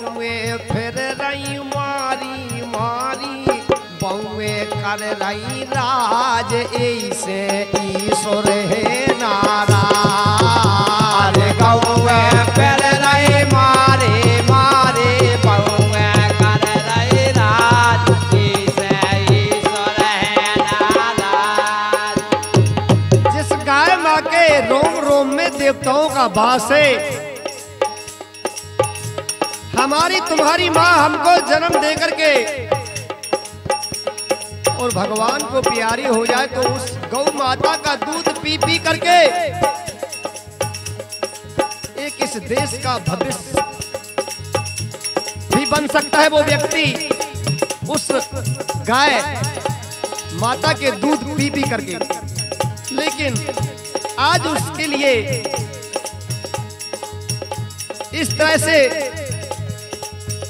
गौए फिर रही मारी मारी। बउए कर रही राज, ऐसे ईश्वर है नाराज़। गौए फिर रही मारे मारे। बउए कर रही राज ईसे ईश्वर है नाराज़। जिस गाय माँ के रोम रोम में देवताओं का वास तुम्हारी माँ हमको जन्म दे करके और भगवान को प्यारी हो जाए तो उस गौ माता का दूध पी पी करके एक इस देश का भविष्य भी बन सकता है वो व्यक्ति। उस गाय माता के दूध पी पी करके। लेकिन आज उसके लिए इस तरह से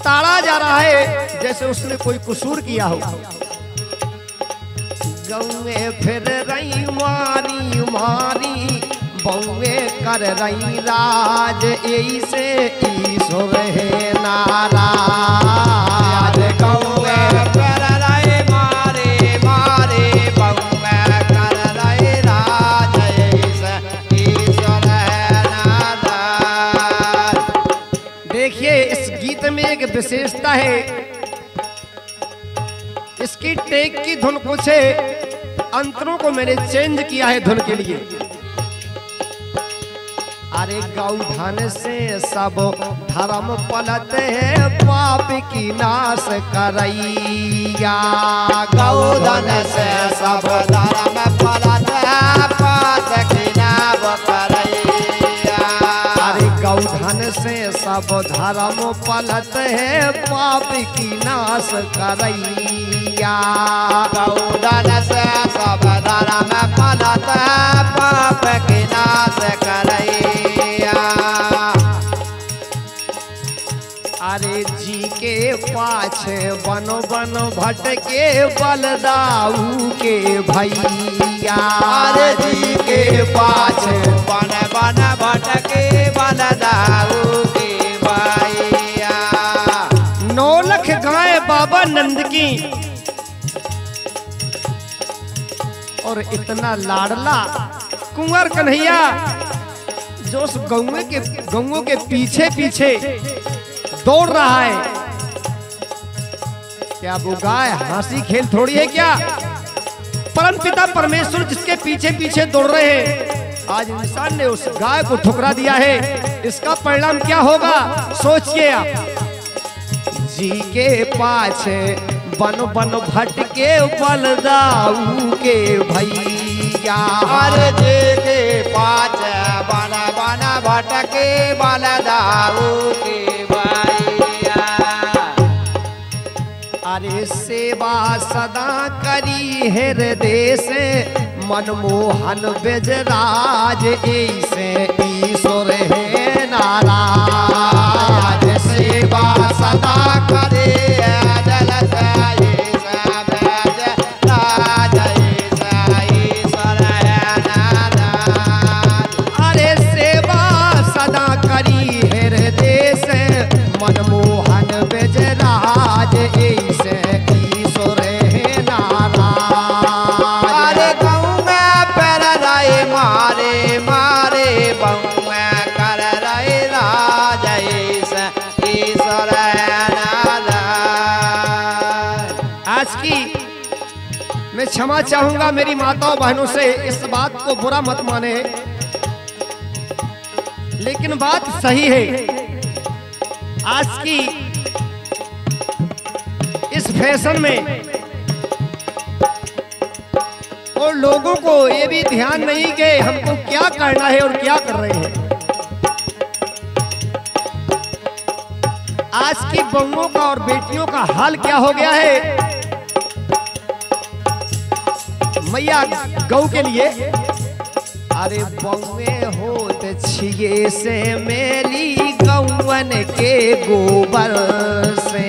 ताड़ा जा रहा है, जैसे उसने कोई कसूर किया हो। गौए फिर रही मारी मारी बउे कर रही राज, ऐसे ईश्वर है नाराज़। गौए विशेषता है। इसकी टेक की धुन कुछ अंतरों को मैंने चेंज किया है धुन के लिए। अरे गौ धन से सब धर्म पलत है, पाप की नाश करैया। गौधन से सब धर्म पलत है पाप की नाश करैया। सब धर्म पलत है पाप की नाश करैया। अरे जी के पाछे बनो बनो भटके बलदाऊ के भैया। अरे जी के पाछ बन बन भटके बलदाऊ नंद की। और इतना लाडला कुंवर कन्हैया, जो उस गौए के गौओं के पीछे पीछे दौड़ रहा है। क्या वो गाय हँसी खेल थोड़ी है क्या? परम पिता परमेश्वर जिसके पीछे पीछे दौड़ रहे हैं, आज इंसान ने उस गाय को ठुकरा दिया है। इसका परिणाम क्या होगा? सोचिए आप। जी के पाछे बन बन भटके बलदाऊ के भैया। अरे जी के पाछ बन बन भटके बलदाऊ के भैया। अरे सेवा सदा करी हृदय से मनमोहन बेजराज ऐसे क्षमा चाहूँगा मेरी माताओं बहनों से, इस बात को बुरा मत माने। लेकिन बात सही है, आज की इस फ़ैशन में और लोगों को ये भी ध्यान नहीं कि हमको क्या करना है और क्या कर रहे हैं। आज की बहुओं का और बेटियों का हाल क्या हो गया है? मैया गौ के लिए। अरे बउए होत छिए से मेली गौवन के गोबर से।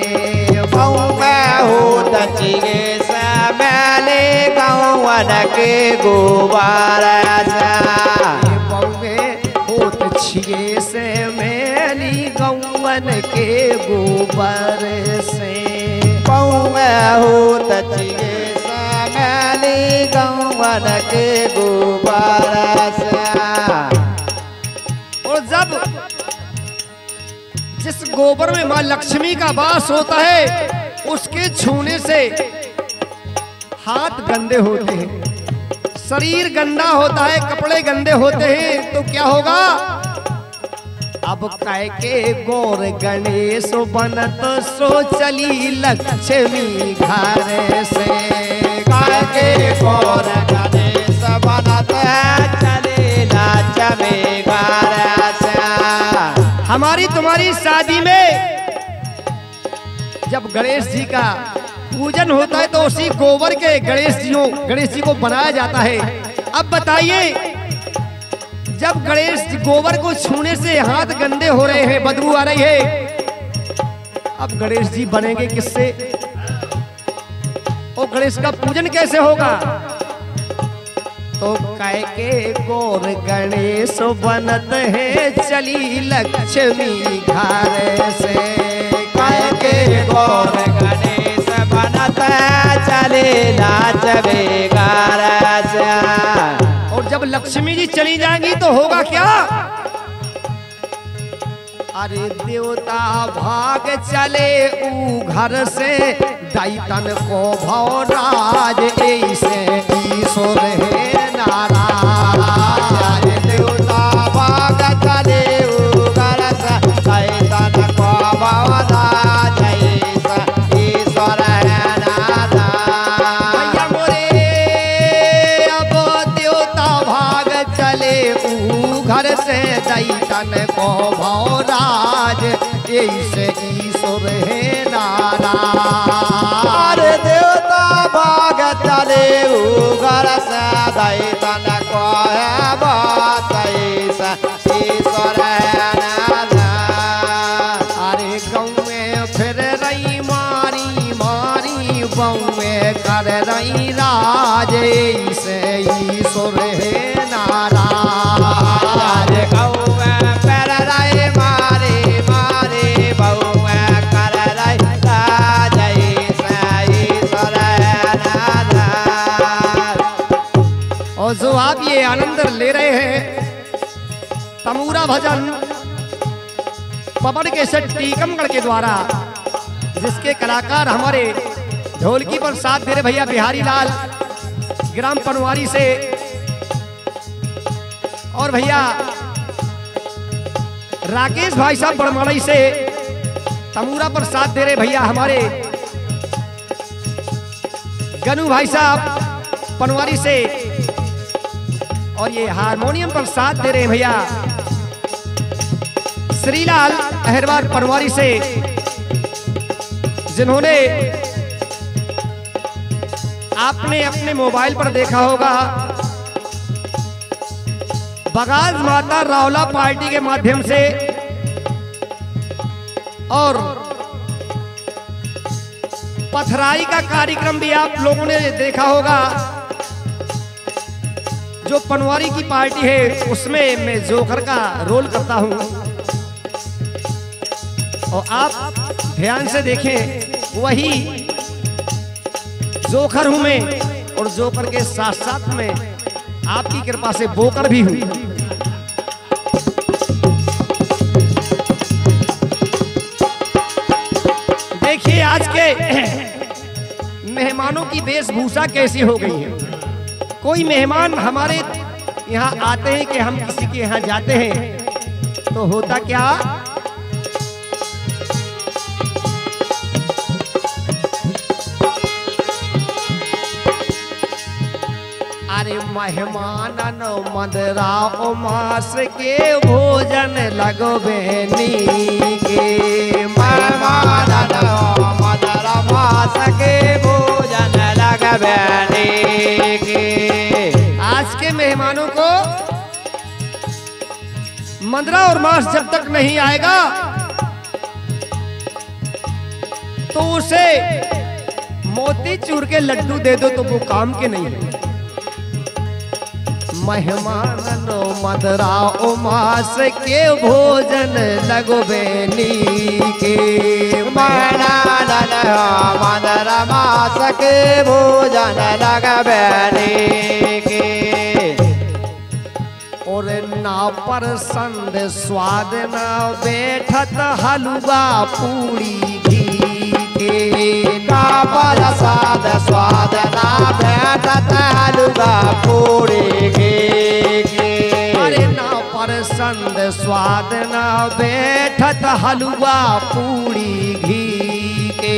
गऊ में हो दचिए से मैले गौवन के गोबर से। बउए होत छिए से मेली गौवन के गोबर से। पौआ हो गौवन के गुब्बारा और जब जिस गोबर में माँ लक्ष्मी का वास होता है, उसके छूने से हाथ गंदे होते हैं, शरीर गंदा होता है, कपड़े गंदे होते हैं तो क्या होगा? अब कह के गौर गणेश बनत सो चली लक्ष्मी घर से। हमारी तुम्हारी शादी में जब गणेश जी का पूजन होता है तो उसी गोबर के गणेश जी गणेश जी को बनाया जाता है। अब बताइए, जब गणेश गोबर को छूने से हाथ गंदे हो रहे हैं, बदबू आ रही है, अब गणेश जी बनेंगे किससे? और गणेश का पूजन कैसे होगा? तो कह के, गोर गणेश बनत है चली लक्ष्मी घर से। कह के, गौर गणेश बनत है चले लक्ष्मी घर से। और जब लक्ष्मी जी चली जाएँगी तो होगा क्या? अरे देवता, भाग चले ऊ घर से। दैतन को भवराज ऐसे ईश्वर नाराज़। देवता, भाग चले उगर से। कैतन को जैसा ईश्वर है। भैया मोरे, अब देवता, भाग चले ऊ घर से। दैतन को भवराज ऐसे ईश्वर है नाराज़ अरे देवता भाग चले उगर से दैतन को है बात ईश्वर है। अरे गाँव में फिर रही मारी मारी बऊ में कर रही राज तमूरा भजन पवन के सेठ टीकमगढ़ के द्वारा, जिसके कलाकार हमारे ढोलकी पर साथ दे रहे भैया बिहारी लाल, ग्राम पनवारी से। और भैया राकेश भाई साहब बड़मड़ई से तमूरा पर साथ दे रहे भैया हमारे गनू भाई साहब पनवारी से। और ये हारमोनियम पर साथ दे रहे भैया। श्रीलाल अहरवार पनवारी से, जिन्होंने आपने अपने मोबाइल पर देखा होगा, बगाज माता रावला पार्टी के माध्यम से और पथराई का कार्यक्रम भी आप लोगों ने देखा होगा, जो पनवारी की पार्टी है, उसमें मैं जोकर का रोल करता हूँ। और आप ध्यान से देखें, वही जोकर हूँ मैं और जोकर के साथ साथ में आपकी कृपा से बोकर भी हूँ। देखिए, आज के मेहमानों की वेशभूषा कैसी हो गई है। कोई मेहमान हमारे यहाँ आते हैं कि हम किसी के यहाँ जाते हैं तो होता क्या? अरे मेहमान मदरा मास के भोजन लगबेनी के मेहमान मदर मास के भोजन लगबैनी के आज के मेहमानों को मंदरा और मांस जब तक नहीं आएगा तो उसे मोती चूर के लड्डू दे दो तो वो काम के नहीं है। मेहमान मदरा उमास के भोजन लगबेनी के। मनानन मदर मास के भोजन लगबनी के। और ना परसंद स्वाद ना बैठत हलवा पूरी घी। प्रसाद स्वाद ना भेटत हलवा पूरी बैठत हलवा पूरी घी के।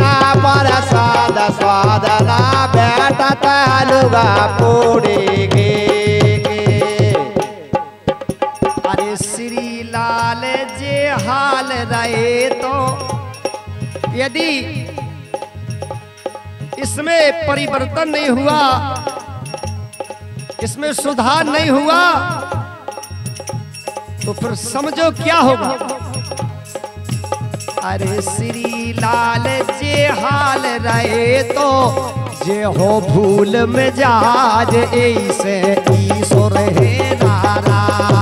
ना प्रसाद स्वाद ना भेटत हलवा पूरी यदि इसमें परिवर्तन नहीं हुआ, इसमें सुधार नहीं हुआ तो फिर समझो क्या होगा? अरे श्री लाल जे हाल रहे तो जे हो भूल में जाज, ऐसे ईश्वर है नाराज़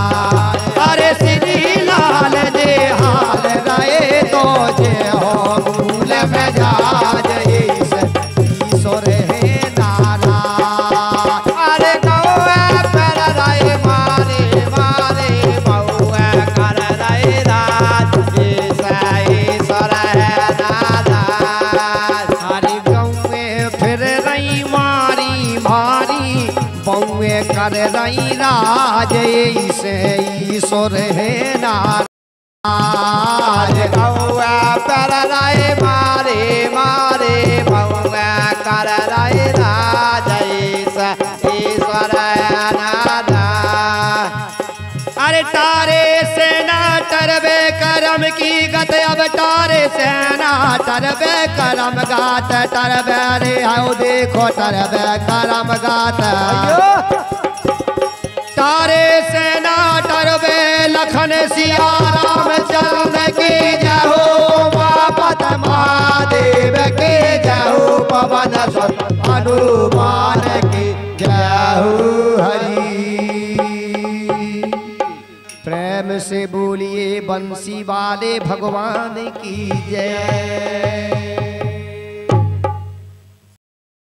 ईश्वर है नाराज़। कौआ पर राय मारे मारे बउआ कर राय राज ईश्वर अरे तारे सेना तरबे करम की गत अब तारे सेना तरबे करम गात। तरबे रे आओ देखो तरबे करम गात। तारे लखन सिया राम चंद्र की जहो बापत महादेव की जहो पवन सुत हनुमान की जहो हरि। प्रेम से बोलिए बंसी वाले, भगवान की जय।